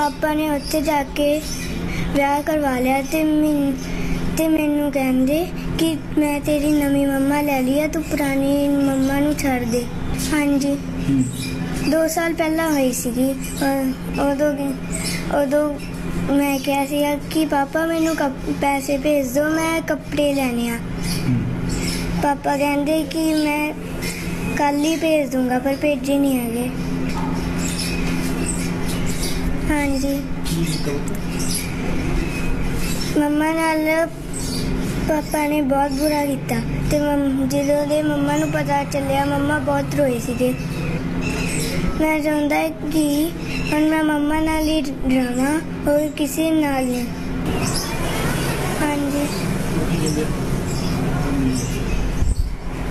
ਪਾਪਾ ਨੇ ਉੱਥੇ ਜਾ ਕੇ ਵਿਆਹ ਕਰਵਾ ਲਿਆ ਤੇ ਮੈਨ- ਤੇ ਮੈਨੂੰ ਕਹਿੰਦੇ ਕਿ ਮੈਂ ਤੇਰੀ ਨਵੀਂ ਮੰਮਾ ਲੈ ਲਈ ਆ ਤੂੰ ਪੁਰਾਣੀ ਮੰਮਾ ਨੂੰ ਛੱਡ ਦੇ। ਹਾਂਜੀ। ਹੂੰ। 2 ਸਾਲ ਪਹਿਲਾਂ ਹੋਈ ਸੀਗੀ। ਉਦੋਂ ਉਦੋਂ ਮੈਂ ਕਿਹਾ ਸੀਗਾ ਕਿ ਪਾਪਾ ਮੈਨੂੰ ਪੈਸੇ ਭੇਜ ਦਿਓ ਮੈਂ ਕੱਪੜੇ ਲੈਣੇ ਆ। ਪਾਪਾ ਕਹਿੰਦੇ ਕਿ ਮੈਂ ਕੱਲ ਹੀ ਭੇਜ ਦੂੰਗਾ ਪਰ ਭੇਜੇ ਨਹੀਂ ਹੈਗੇ। ਹਾਂਜੀ। ਮੰਮਾ ਨਾਲ ਪਾਪਾ ਨੇ ਬਹੁਤ ਬੁਰਾ ਕੀਤਾ ਤੇ ਮੰਮ- ਜਦੋਂ ਦੇ ਮੰਮਾ ਨੂੰ ਪਤਾ ਚੱਲਿਆ, ਮੰਮਾ ਬਹੁਤ ਰੋਏ ਸੀਗੇ। ਮੈਂ ਚਾਹੁੰਦਾ ਕਿ ਹੁਣ ਮੈਂ ਮੰਮਾ ਨਾਲ ਹੀ ਰਹਾਂ ਹੋਰ ਕਿਸੇ ਨਾਲ ਨਹੀਂ। ਹਾਂਜੀ।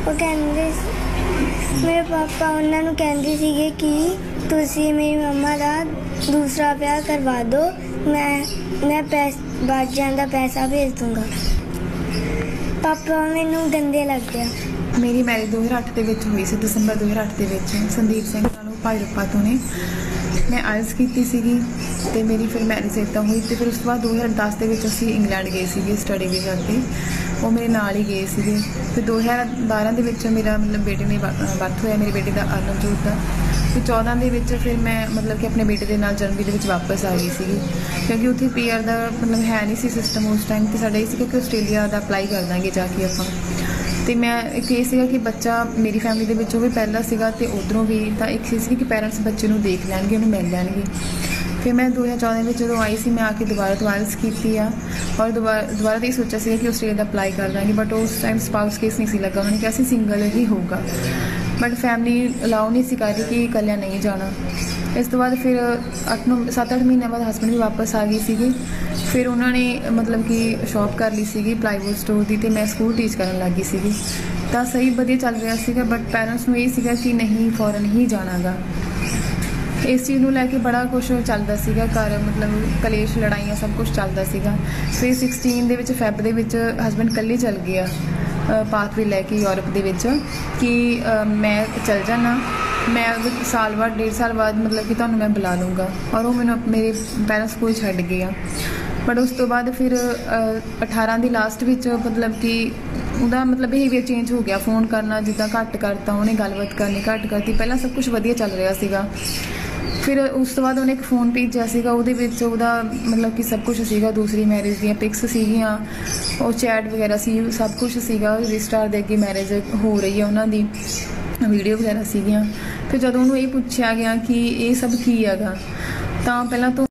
ਉਹ ਕਹਿੰਦੇ ਸੀ- ਮੇਰੇ ਪਾਪਾ ਉਹਨਾਂ ਨੂੰ ਕਹਿੰਦੇ ਸੀਗੇ ਕਿ ਤੁਸੀਂ ਮੇਰੀ ਮੰਮਾ ਦਾ ਦੂਸਰਾ ਵਿਆਹ ਕਰਵਾ ਦਿਓ। ਮੈਂ ਮੈਂ ਪੈਸ ਬਾਜਾਂ ਦਾ ਪੈਸਾ ਭੇਜ ਦੂੰਗਾ। ਪਾਪਾ ਮੈਨੂੰ ਗੰਦੇ ਲੱਗਦੇ ਆ। ਮੇਰੀ ਮੈਰਿਜ 2008 ਦੇ ਵਿੱਚ ਹੋਈ ਸੀ, ਦਸੰਬਰ 2008 ਦੇ ਵਿੱਚ। ਸੰਦੀਪ ਸਿੰਘ ਨਾਲੋਂ ਉਹ ਭਾਈ ਰੁਪਾ ਤੋਂ ਨੇ। ਮੈਂ ਆਇਲਸ ਕੀਤੀ ਸੀਗੀ ਤੇ ਮੇਰੀ ਫਿਰ ਮੈਰਿਜ ਇੱਦਾਂ ਹੋਈ ਤੇ ਫਿਰ ਉਸ ਤੋਂ ਬਾਅਦ 2010 ਦੇ ਵਿੱਚ ਅਸੀਂ ਇੰਗਲੈਂਡ ਗਏ ਸੀਗੇ ਸਟੱਡੀ ਵੀਜ਼ਾ ਤੇ। ਉਹ ਮੇਰੇ ਨਾਲ ਹੀ ਗਏ ਸੀਗੇ। ਫਿਰ 2012 ਦੇ ਵਿੱਚ ਮੇਰਾ ਮਤਲਬ ਬੇਟੇ ਨੇ ਬਰਥ ਹੋਇਆ, ਮੇਰੇ ਬੇਟੇ ਦਾ ਅਰਨਜੋਤ ਦਾ। ਤੇ 14 ਦੇ ਵਿੱਚ ਫਿਰ ਮੈਂ ਮਤਲਬ ਕਿ ਆਪਣੇ ਬੇਟੇ ਦੇ ਨਾਲ ਜਨਵਰੀ ਦੇ ਵਿੱਚ ਵਾਪਸ ਆ ਗਈ ਸੀਗੀ। ਕਿਉਂਕਿ ਉੱਥੇ ਪੀਆਰ ਦਾ ਮਤਲਬ ਹੈ ਨਹੀਂ ਸੀ ਸਿਸਟਮ ਉਸ ਟਾਈਮ ਤੇ ਸਾਡਾ ਇਹ ਸੀ ਕਿ ਆਸਟ੍ਰੇਲੀਆ ਦਾ ਅਪਲਾਈ ਕਰ ਦਾਂਗੇ ਜਾ ਕੇ ਆਪਾਂ। ਤੇ ਮੈਂ ਇੱਕ ਇਹ ਸੀਗਾ ਕਿ ਬੱਚਾ ਮੇਰੀ ਫੈਮਿਲੀ ਦੇ ਵਿੱਚੋਂ ਵੀ ਪਹਿਲਾ ਸੀਗਾ ਤੇ ਉਧਰੋਂ ਵੀ ਤਾਂ ਇੱਕ ਚੀਜ਼ ਸੀ ਕਿ ਪੇਰੈਂਟਸ ਬੱਚੇ ਨੂੰ ਦੇਖ ਲੈਣਗੇ, ਉਹਨੂੰ ਮਿਲ ਲੈਣਗੇ। ਫਿਰ ਮੈਂ 2014 ਵਿੱਚ ਜਦੋਂ ਆਈ ਸੀ, ਮੈਂ ਆ ਕੇ ਦੁਬਾਰਾ ਟਵਾਇਲਸ ਕੀਤੀ ਆ ਔਰ ਦੁਬਾਰਾ ਦੁਬਾਰਾ ਤੇ ਇਹ ਸੋਚਿਆ ਸੀ ਕਿ ਆਸਟ੍ਰੇਲੀਆ ਦਾ ਅਪਲਾਈ ਕਰ ਦਾਂਗੇ ਬਟ ਉਸ ਟਾਈਮ ਸਪਾਊਸ ਕੇਸ ਨਹੀਂ ਸੀ ਲੱਗਾ। ਉਹਨਾਂ ਨੇ ਕਿਹਾ ਸੀ ਸਿੰਗਲ ਹੀ ਹੋਊਗਾ। ਬਟ ਫੈਮਿਲੀ ਅਲਾਉ ਨਹੀਂ ਸੀ ਕਰ ਰਹੀ ਕਿ ਇਕੱਲਿਆਂ ਨਹੀਂ ਜਾਣਾ ਇਸ ਤੋਂ ਬਾਅਦ ਫਿਰ 8 ਨੂੰ 7-8 ਮਹੀਨਿਆਂ ਬਾਅਦ ਹਸਬੰਡ ਵੀ ਵਾਪਸ ਆ ਗਈ ਸੀਗੀ ਫਿਰ ਉਹਨਾਂ ਨੇ ਮਤਲਬ ਕਿ ਸ਼ਾਪ ਕਰ ਲਈ ਸੀਗੀ ਪਲਾਈਵੁੱਡ ਸਟੋਰ ਦੀ ਤੇ ਮੈਂ ਸਕੂਲ ਟੀਚ ਕਰਨ ਲੱਗੀ ਸੀਗੀ ਤਾਂ ਸਹੀ ਵਧੀਆ ਚੱਲ ਰਿਹਾ ਸੀਗਾ ਬਟ ਪੈਰੈਂਟਸ ਨੂੰ ਇਹ ਸੀਗਾ ਕਿ ਨਹੀਂ ਫੋਰਨ ਹੀ ਜਾਣਾਗਾ ਇਸ ਚੀਜ਼ ਨੂੰ ਲੈ ਕੇ ਬੜਾ ਕੁਝ ਚੱਲਦਾ ਸੀਗਾ ਘਰ ਮਤਲਬ ਕਲੇਸ਼ ਲੜਾਈਆਂ ਸਭ ਕੁਝ ਚੱਲਦਾ ਸੀਗਾ ਫਿਰ 16 ਦੇ ਵਿੱਚ ਫੈਬ ਦੇ ਵਿੱਚ ਹਸਬੰਡ ਇਕੱਲੇ ਚੱਲ ਗਿਆ ਪਾਥਵੇ ਲੈ ਕੇ ਯੂਰਪ ਦੇ ਵਿੱਚ ਕਿ ਮੈਂ ਚੱਲ ਜਾਣਾ। ਮੈਂ ਸਾਲ ਬਾਅਦ ਡੇਢ ਸਾਲ ਬਾਅਦ ਮਤਲਬ ਕਿ ਤੁਹਾਨੂੰ ਮੈਂ ਬੁਲਾ ਲੂੰਗਾ ਔਰ ਉਹ ਮੈਨੂੰ ਮੇਰੇ ਪੈਰੈਂਟਸ ਕੋਲ ਛੱਡ ਗਿਆ ਬਟ ਉਸ ਤੋਂ ਬਾਅਦ ਫਿਰ ਅ, 18 ਦੀ ਲਾਸਟ ਵਿੱਚ ਮਤਲਬ ਕਿ ਉਹਦਾ ਮਤਲਬ ਬਿਹੇਵੀਅਰ ਚੇਂਜ ਹੋ ਗਿਆ। ਫੋਨ ਕਰਨਾ ਜਿੱਦਾਂ ਘੱਟ ਕਰਤਾ ਉਹਨੇ ਗੱਲਬਾਤ ਕਰਨੀ ਘੱਟ ਕਰਤੀ। ਪਹਿਲਾਂ ਸਭ ਕੁਝ ਵਧੀਆ ਚੱਲ ਰਿਹਾ ਸੀਗਾ। ਫਿਰ ਉਸ ਤੋਂ ਬਾਅਦ ਉਹਨੇ ਇੱਕ ਫੋਨ ਭੇਜਿਆ ਸੀਗਾ, ਉਹਦੇ ਵਿੱਚ ਉਹਦਾ ਮਤਲਬ ਕਿ ਸਭ ਕੁਝ ਸੀਗਾ, ਦੂਸਰੀ ਮੈਰਿਜ ਦੀਆਂ ਪਿਕਸ ਸੀਗੀਆਂ, ਉਹ ਚੈਟ ਵਗੈਰਾ ਸੀ, ਸਭ ਕੁਝ ਸੀਗਾ ਰਜਿਸਟਰ ਦੇ ਅੱਗੇ ਮੈਰਿਜ ਹੋ ਰਹੀ ਹੈ ਉਹਨਾਂ ਦੀ ਵੀਡੀਓ ਵਗੈਰਾ ਸੀਗੀਆਂ। ਫਿਰ ਜਦੋਂ ਉਹਨੂੰ ਇਹ ਪੁੱਛਿਆ ਗਿਆ ਕਿ ਇਹ ਸਭ ਕੀ ਹੈਗਾ, ਤਾਂ ਪਹਿਲਾਂ ਤੋਂ